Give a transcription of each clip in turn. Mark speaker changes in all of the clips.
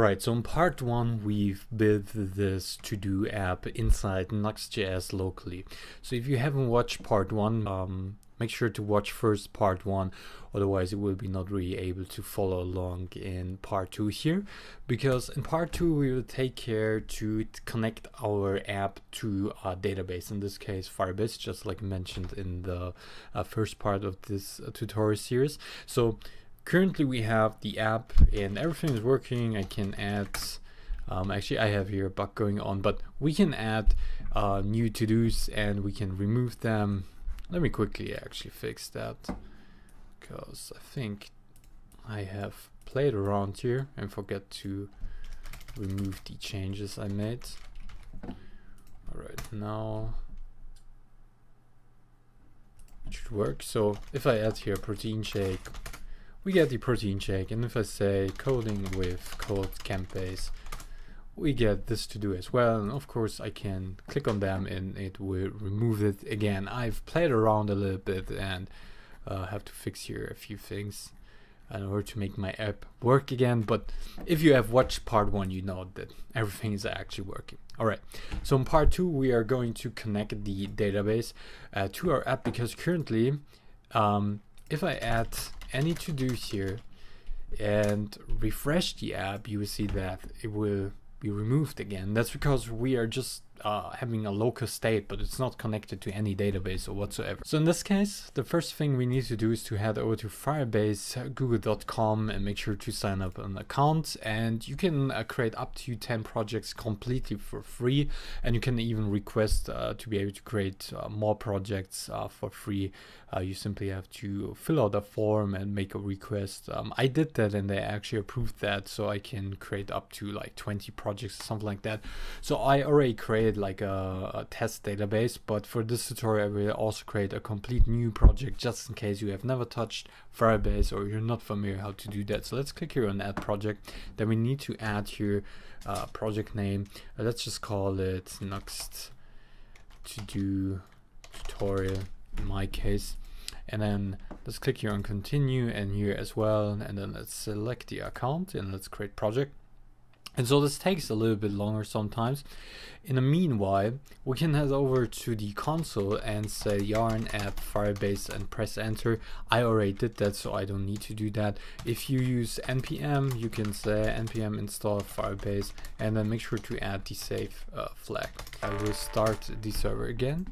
Speaker 1: Alright, so in part one, we've built this to-do app inside Nuxt.js locally. So if you haven't watched part one, um, make sure to watch first part one, otherwise you will be not really able to follow along in part two here. Because in part two, we will take care to connect our app to a database, in this case Firebase, just like mentioned in the uh, first part of this uh, tutorial series. So currently we have the app and everything is working. I can add, um, actually I have here a bug going on, but we can add uh, new to-dos and we can remove them. Let me quickly actually fix that because I think I have played around here and forget to remove the changes I made. Alright, now it should work. So if I add here protein shake we get the protein shake and if I say coding with code campbase we get this to do as well and of course I can click on them and it will remove it again. I've played around a little bit and uh, have to fix here a few things in order to make my app work again but if you have watched part one you know that everything is actually working. All right so in part two we are going to connect the database uh, to our app because currently um, if I add any to do here and refresh the app, you will see that it will be removed again. That's because we are just uh, having a local state, but it's not connected to any database or whatsoever. So in this case, the first thing we need to do is to head over to firebase.google.com and make sure to sign up an account. And you can uh, create up to 10 projects completely for free. And you can even request uh, to be able to create uh, more projects uh, for free. Uh, you simply have to fill out a form and make a request. Um, I did that and they actually approved that so I can create up to like 20 projects or something like that. So I already created create like a, a, test database, but for this tutorial I will also create a complete new project just in case you have never touched Firebase or you're not familiar how to do that. So let's click here on add project. Then we need to add here uh, project name. Uh, let's just call it Nuxt to do tutorial in my case. And then let's click here on continue and here as well. And then let's select the account and let's create project. And so this takes a little bit longer sometimes. In the meanwhile, we can head over to the console and say yarn add firebase and press enter. I already did that, so I don't need to do that. If you use npm, you can say npm install firebase and then make sure to add the save uh, flag. I will start the server again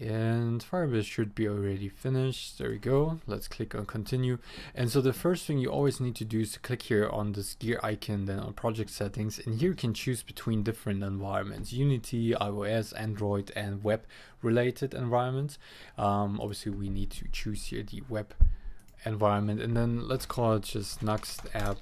Speaker 1: and Firebase should be already finished. There we go. Let's click on continue. And so the first thing you always need to do is to click here on this gear icon, then on project settings. And here you can choose between different environments, Unity, iOS, Android, and web related environments. Um, obviously we need to choose here the web environment. And then let's call it just Nuxt app,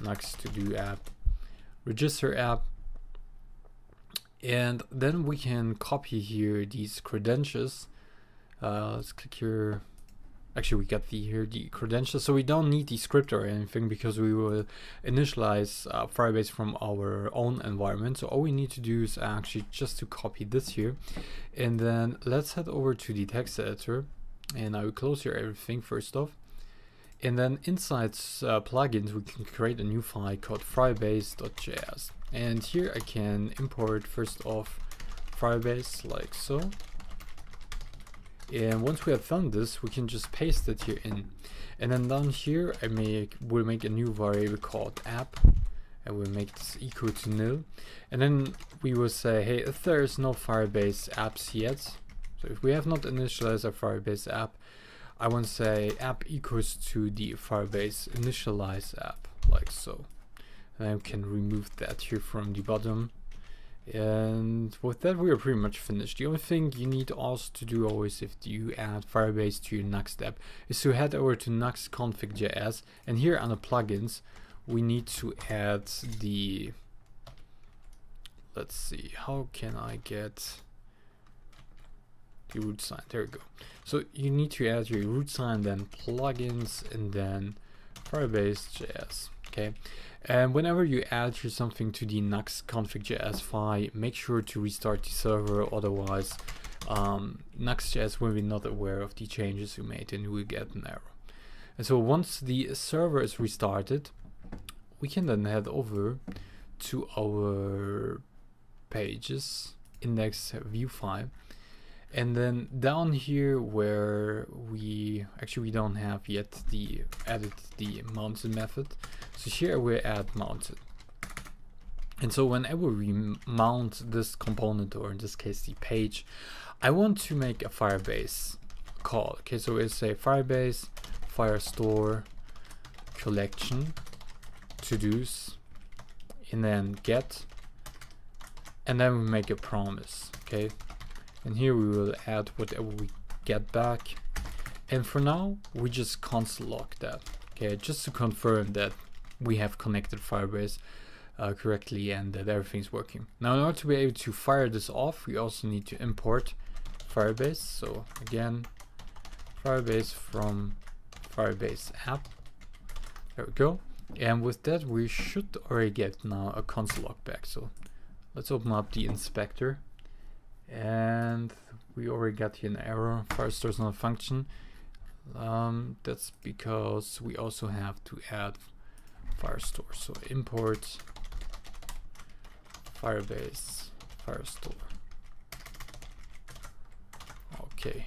Speaker 1: Nuxt to do app, register app, and then we can copy here these credentials. Uh, let's click here. Actually we got the here the credentials. So we don't need the script or anything because we will initialize uh, Firebase from our own environment. So all we need to do is actually just to copy this here. And then let's head over to the text editor. And I will close here everything first off. And then inside uh, plugins we can create a new file called firebase.js and here I can import first off Firebase like so. And once we have done this we can just paste it here in. And then down here I make will make a new variable called app and we'll make this equal to nil and then we will say hey if there is no Firebase apps yet so if we have not initialized our Firebase app I want to say app equals to the Firebase initialize app like so I can remove that here from the bottom. And with that we are pretty much finished. The only thing you need also to do always if you add Firebase to your Nuxt app is to head over to Nuxt config.js and here on the plugins we need to add the let's see how can I get the root sign? There we go. So you need to add your root sign then plugins and then Firebase.js okay and whenever you add something to the Nuxt config.js file, make sure to restart the server, otherwise um, Nuxt.js will be not aware of the changes you made and you will get an error. And so once the server is restarted, we can then head over to our pages index view file and then down here where we actually we don't have yet the added the mounted method. So here we add mounted and so whenever we mount this component or in this case the page I want to make a firebase call. Okay so it's a firebase firestore collection to do's and then get. And then we make a promise. Okay and here we will add whatever we get back. And for now we just console log that okay? Just to confirm that we have connected firebase uh, correctly and that everything's working. Now in order to be able to fire this off we also need to import firebase. So again firebase from firebase app. There we go. And with that we should already get now a console log back. So let's open up the inspector and we already got here an error. Firestore is not a function. Um, that's because we also have to add firestore so import firebase firestore okay.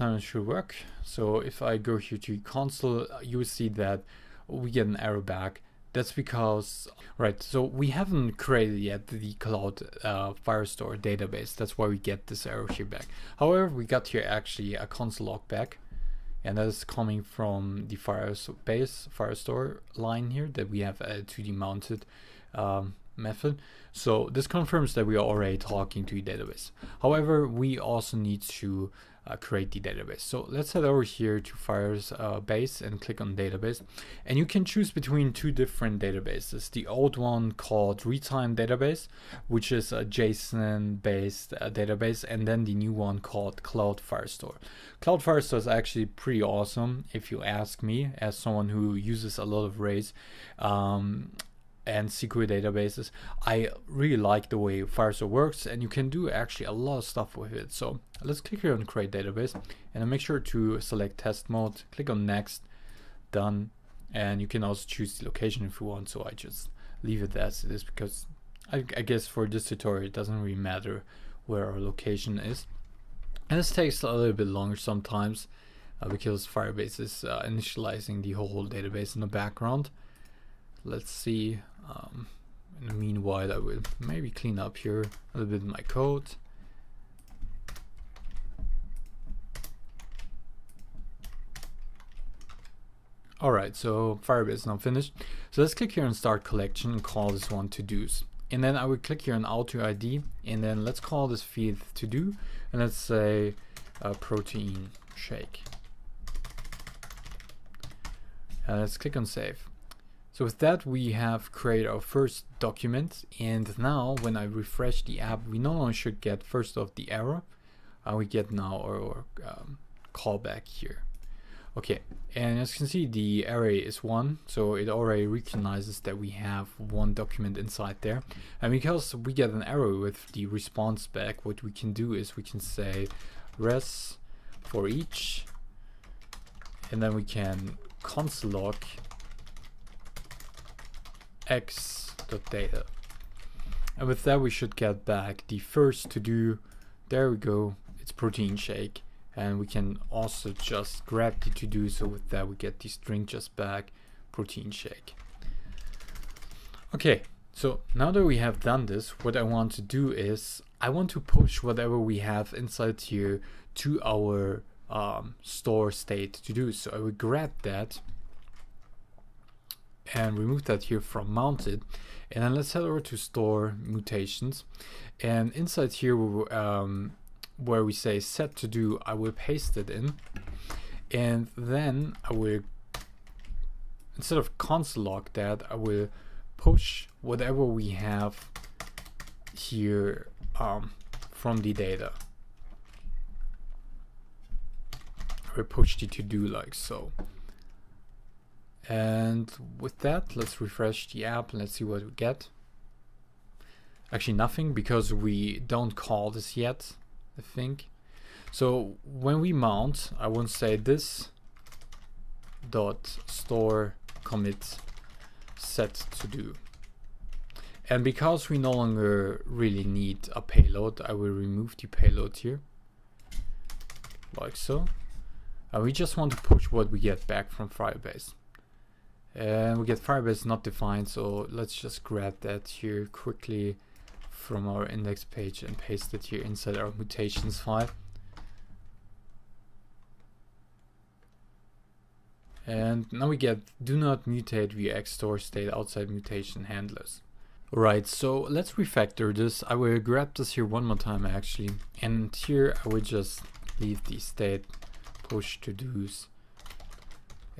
Speaker 1: It should work. So if I go here to console you will see that we get an error back that's because, right, so we haven't created yet the cloud uh, Firestore database. That's why we get this error here back. However, we got here actually a console log back and that is coming from the Firebase Firestore line here that we have to the mounted um, method. So this confirms that we are already talking to the database. However, we also need to uh, create the database. So let's head over here to Firebase and click on database. And you can choose between two different databases. The old one called Realtime Database, which is a JSON based uh, database, and then the new one called Cloud Firestore. Cloud Firestore is actually pretty awesome if you ask me as someone who uses a lot of Rays. Um, and SQL databases. I really like the way Firestore works and you can do actually a lot of stuff with it. So let's click here on create database and make sure to select test mode, click on next, done. And you can also choose the location if you want. So I just leave it as it is because I, I guess for this tutorial it doesn't really matter where our location is. And this takes a little bit longer sometimes uh, because Firebase is uh, initializing the whole database in the background. Let's see um, in the meanwhile, I will maybe clean up here a little bit my code. Alright, so Firebase is now finished. So let's click here on Start Collection and call this one To-Dos. And then I will click here on Auto ID and then let's call this field To-Do and let's say uh, Protein Shake. Uh, let's click on Save. So with that we have created our first document and now when I refresh the app we no longer should get first of the error uh, we get now our um, callback here. Okay and as you can see the array is one so it already recognizes that we have one document inside there and because we get an error with the response back what we can do is we can say res for each and then we can console log x.data. And with that we should get back the first to do, there we go, it's protein shake. And we can also just grab the to do, so with that we get the string just back, protein shake. Okay, so now that we have done this, what I want to do is I want to push whatever we have inside here to our um, store state to do. So I will grab that and remove that here from mounted. And then let's head over to store mutations. And inside here um, where we say set to do I will paste it in. And then I will instead of console log that I will push whatever we have here um, from the data. I will push the to do like so and with that, let's refresh the app and let's see what we get. Actually nothing because we don't call this yet, I think. So when we mount, I won't say this dot store commit set to do. And because we no longer really need a payload, I will remove the payload here, like so. And we just want to push what we get back from Firebase. And we get Firebase not defined, so let's just grab that here quickly from our index page and paste it here inside our mutations file. And now we get do not mutate via store state outside mutation handlers. Right, so let's refactor this. I will grab this here one more time actually. And here I will just leave the state push to do's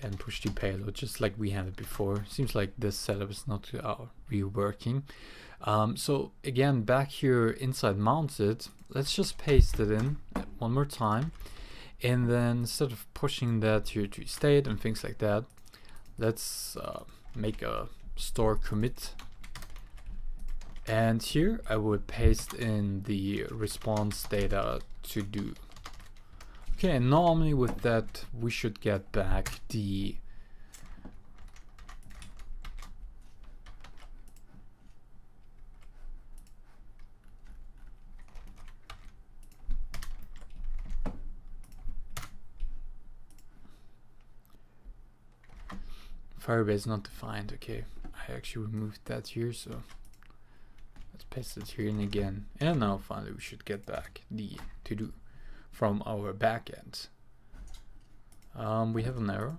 Speaker 1: and push the payload just like we had it before. Seems like this setup is not uh, really working. Um, so again, back here inside mounted, let's just paste it in one more time. And then instead of pushing that here to state and things like that, let's uh, make a store commit and here I would paste in the response data to do. Okay, normally with that we should get back the Firebase not defined, okay. I actually removed that here, so Let's paste it here in again. And now finally we should get back the to do from our backend. Um, we have an error.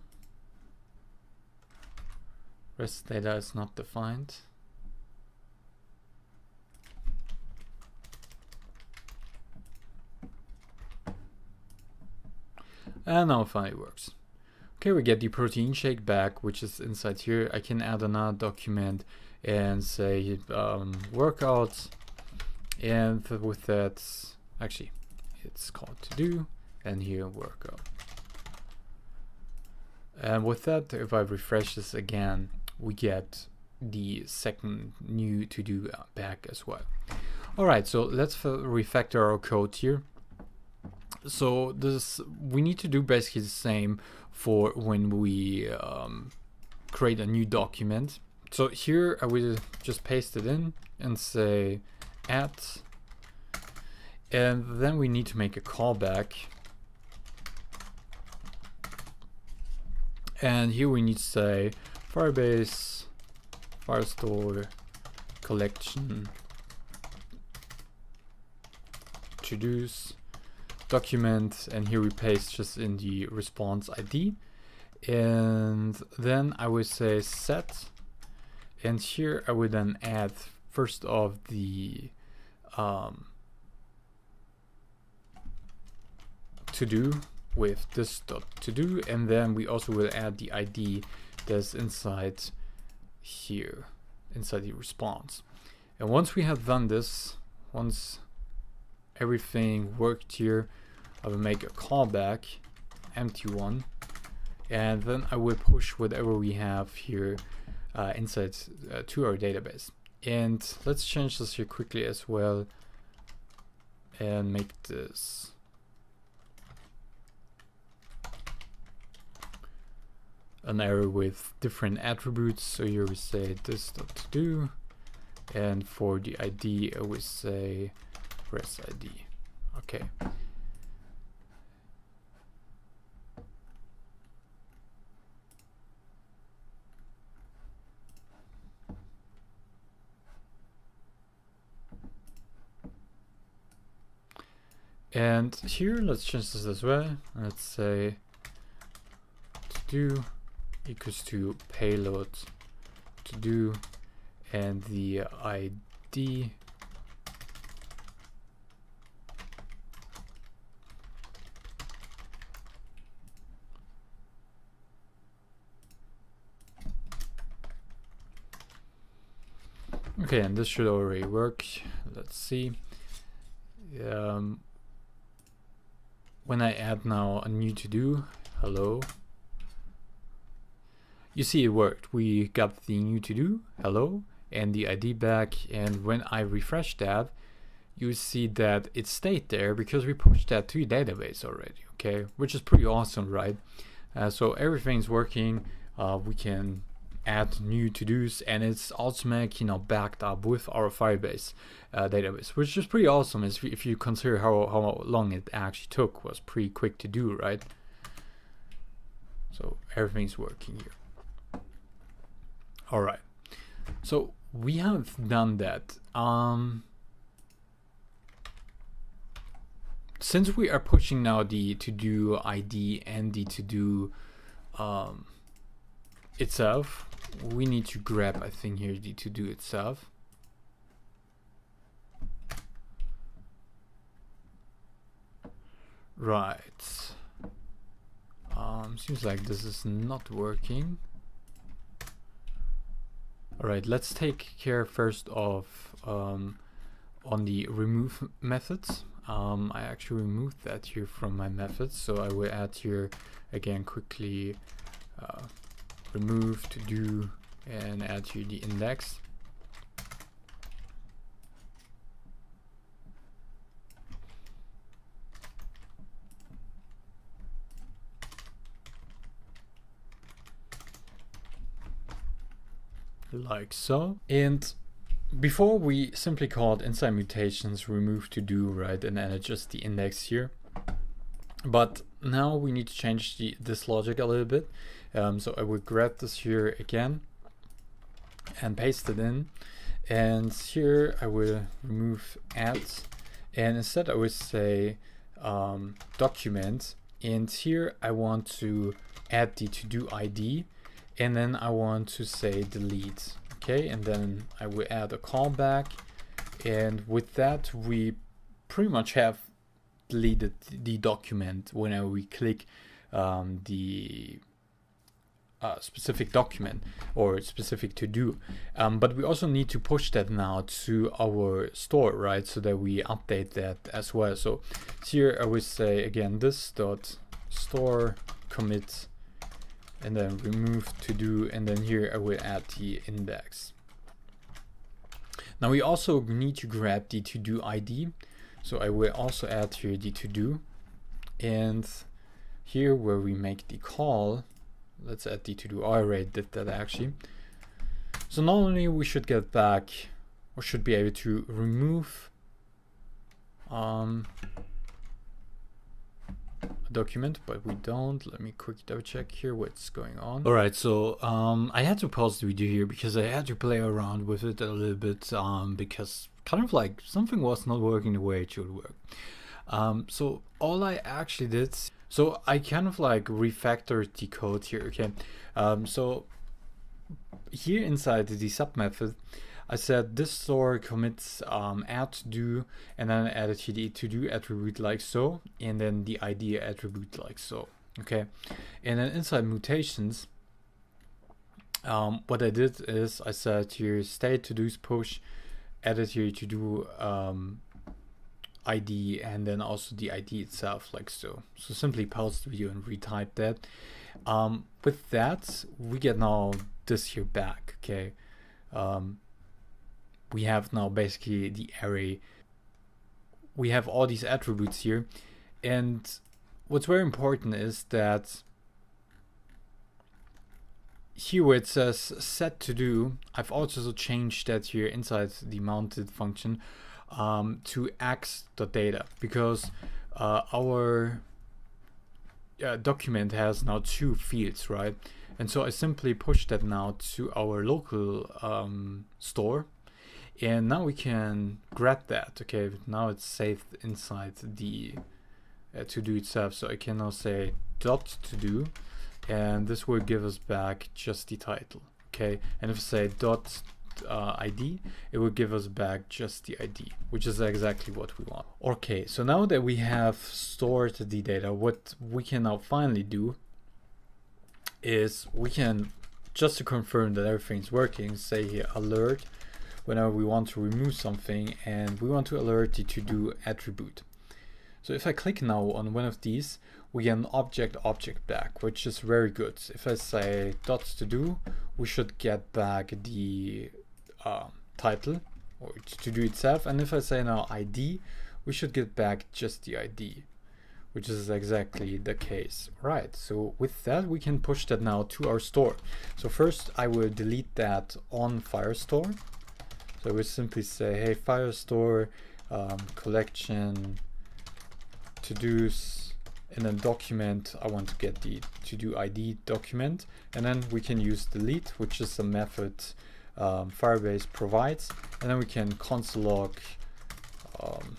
Speaker 1: REST data is not defined. And now finally works. Okay, we get the protein shake back, which is inside here. I can add another document and say um, workouts and with that actually it's called to do and here workout and with that if I refresh this again we get the second new to do back as well. Alright so let's refactor our code here. So this we need to do basically the same for when we um, create a new document. So here I will just paste it in and say add and then we need to make a callback. And here we need to say firebase firestore collection introduce document and here we paste just in the response ID and then I will say set. And here I would then add first of the um, to do with this dot to do and then we also will add the ID that's inside here inside the response and once we have done this once everything worked here I will make a callback empty one and then I will push whatever we have here uh, inside uh, to our database. And let's change this here quickly as well and make this an array with different attributes. So here we say this dot to do, and for the ID I would uh, say res ID. Okay. And here, let's change this as well. Let's say to do equals to payload to do and the ID Okay, and this should already work. Let's see. Um, when I add now a new to do, hello, you see it worked. We got the new to do, hello, and the ID back. And when I refresh that, you see that it stayed there because we pushed that to the database already, okay? Which is pretty awesome, right? Uh, so everything's working. Uh, we can add new to-dos and it's automatically you know backed up with our Firebase uh, database, which is pretty awesome if, if you consider how, how long it actually took was pretty quick to do, right? So everything's working here. All right. So we have done that. Um, since we are pushing now the to-do ID and the to-do um, itself, we need to grab, I think here, the to-do itself. Right. Um, seems like this is not working. Alright, let's take care first of um, on the remove methods. Um, I actually removed that here from my methods, so I will add here again quickly uh, remove to do and add here the index. Like so. And before we simply called inside mutations remove to do, right, and then adjust the index here. But now we need to change the, this logic a little bit. Um, so I will grab this here again and paste it in. And here I will remove add and instead I will say um, document and here I want to add the to-do ID and then I want to say delete okay? And then I will add a callback. And with that we pretty much have deleted the document whenever we click um, the uh, specific document or specific to do. Um, but we also need to push that now to our store right? So that we update that as well. So here I will say again this dot store commit and then remove to do and then here I will add the index. Now we also need to grab the to do ID so I will also add here the to do and here where we make the call let's add the to do I already did that actually. So not only we should get back or should be able to remove um, document, but we don't. Let me quick double check here what's going on. All right, so um, I had to pause the video here because I had to play around with it a little bit um, because kind of like something was not working the way it should work. Um, so all I actually did, so I kind of like refactored the code here. Okay, um, so here inside the sub method, I said this store commits um, add to do and then I added the to do attribute like so and then the ID attribute like so. Okay? And then inside mutations um, what I did is I said here state to do's push added here to do um, ID and then also the ID itself like so. So simply pause the video and retype that. Um, with that we get now this here back okay? Um, we have now basically the array. We have all these attributes here. And what's very important is that here where it says set to do, I've also changed that here inside the mounted function um, to x.data because uh, our uh, document has now two fields, right? And so I simply push that now to our local um, store and now we can grab that okay? Now it's saved inside the uh, to do itself. So I can now say dot to do and this will give us back just the title okay? And if I say dot uh, ID it will give us back just the ID which is exactly what we want. Okay so now that we have stored the data what we can now finally do is we can just to confirm that everything's working say here alert whenever we want to remove something and we want to alert the to-do attribute. So if I click now on one of these, we get an object object back, which is very good. If I say dots to do, we should get back the uh, title or to do itself. And if I say now ID, we should get back just the ID, which is exactly the case. Right, so with that we can push that now to our store. So first I will delete that on Firestore. So we simply say, hey Firestore um, collection to-dos in a document I want to get the to-do ID document. And then we can use delete which is a method um, Firebase provides. And then we can console log um,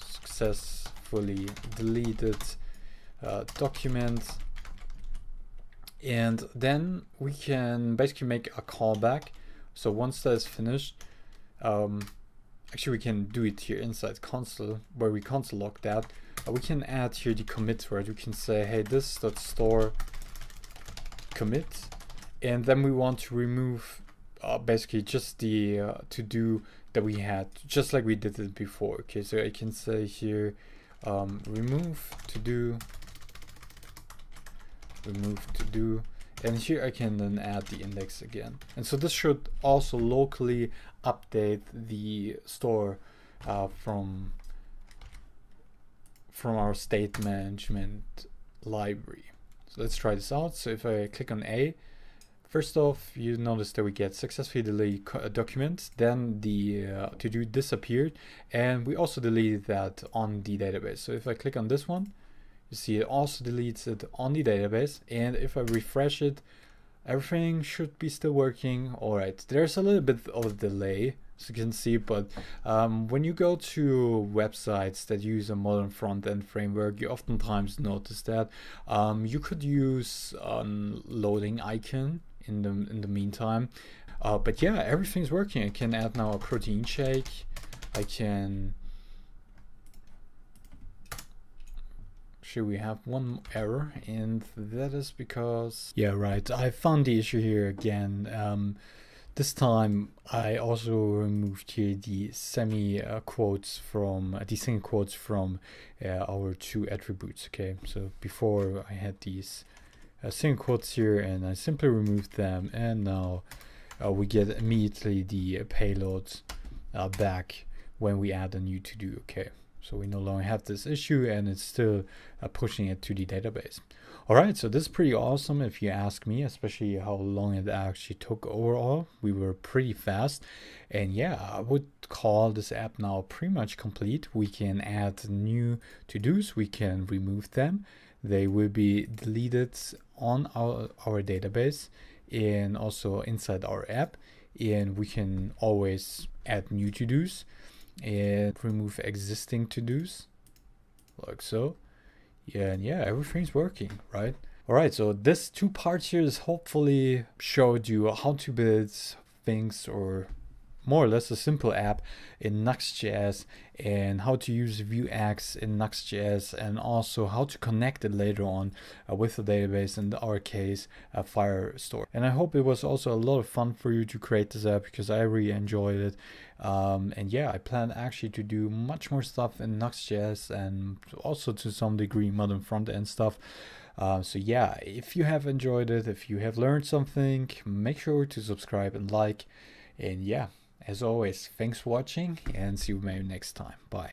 Speaker 1: successfully deleted uh, document. And then we can basically make a callback. So once that is finished um, actually we can do it here inside console where we console log that. Uh, we can add here the commit word we can say hey this dot store commit. And then we want to remove uh, basically just the uh, to do that we had just like we did it before. Okay so I can say here um, remove to do remove to do and here I can then add the index again. And so this should also locally update the store uh, from from our state management library. So let's try this out. So if I click on A First off, you notice that we get successfully deleted uh, documents, then the uh, to-do disappeared, and we also deleted that on the database. So if I click on this one, you see it also deletes it on the database, and if I refresh it, everything should be still working. All right, there's a little bit of delay, as you can see, but um, when you go to websites that use a modern front-end framework, you oftentimes notice that um, you could use a loading icon in the in the meantime. Uh, but yeah, everything's working. I can add now a protein shake. I can. We have one error, and that is because yeah, right. I found the issue here again. Um, this time I also removed here the semi uh, quotes from uh, the single quotes from uh, our two attributes. Okay, so before I had these uh, single quotes here and I simply removed them and now uh, we get immediately the payloads uh, back when we add a new to do okay so we no longer have this issue and it's still uh, pushing it to the database. All right so this is pretty awesome if you ask me especially how long it actually took overall. We were pretty fast. And yeah i would call this app now pretty much complete. We can add new to-dos. We can remove them. They will be deleted on our, our database and also inside our app. And we can always add new to-dos and remove existing to-dos like so. Yeah and yeah everything's working right? All right so this two parts here is hopefully showed you how to build things or more or less a simple app in Nuxt.js and how to use Vuex in Nuxt.js and also how to connect it later on uh, with the database, in our case, uh, Firestore. And I hope it was also a lot of fun for you to create this app because I really enjoyed it. Um, and yeah, I plan actually to do much more stuff in Nuxt.js and also to some degree modern front end stuff. Uh, so yeah, if you have enjoyed it, if you have learned something, make sure to subscribe and like. And yeah, as always, thanks for watching and see you maybe next time. Bye.